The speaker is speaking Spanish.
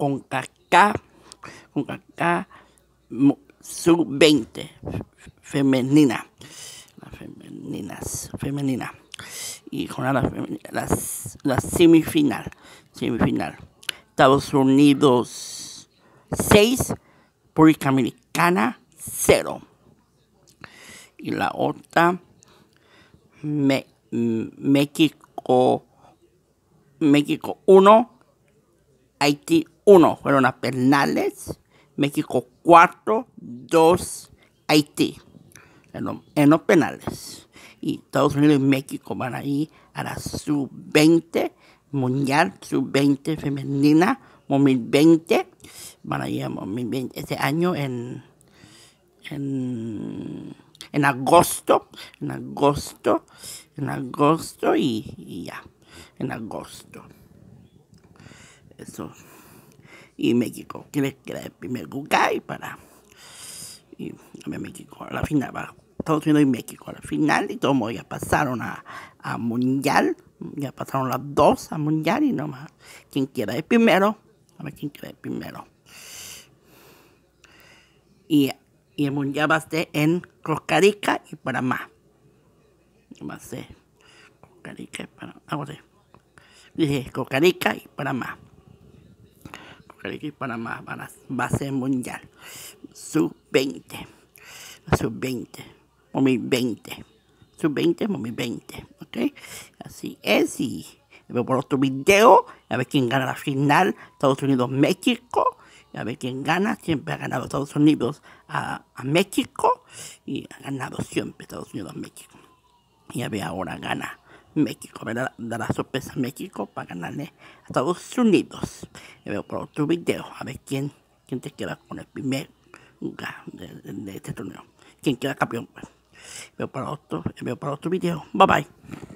con CACA, con CACA sub-20 femenina. Las femeninas, femenina. Y jornada femenina, las, la semifinal, semifinal. Estados Unidos 6, República Americana 0. Y la otra, México, México 1, Haití 1. Fueron las penales. México 4, 2, Haití. En, los penales. Y Estados Unidos y México van a ir a la sub-20 mundial, sub-20 femenina, 2020. Van a ir a 2020 este año en, en, en agosto. En agosto. En agosto y ya. En agosto. Eso y México. Quiere que era el primer lugar para y a México a la final, va Estados Unidos y México a la final y todos ya pasaron a, a Mundial, ya pasaron las dos a Mundial y nomás quien quiera el primero, a ver quién quiera el primero. Y, y el Mundial va a ser en Costa Rica y Panamá. Va a ser Costa y Panamá. Ah, Dije Costa Rica y Panamá que Panamá va a ser mundial. Sub-20. Sub-20. 2020. Sub-20, 2020. ¿Ok? Así es. Y veo por otro video. A ver quién gana la final. Estados Unidos-México. A ver quién gana. Siempre ha ganado Estados Unidos a, a México. Y ha ganado siempre Estados Unidos-México. Y a ver ahora gana México, ¿verdad? la sorpresa a México para ganarle a Estados Unidos. Y veo por otro video, a ver quién, quién te queda con el primer lugar de, este torneo. Quién queda campeón. Pues. Veo para otro, veo para otro video. Bye bye.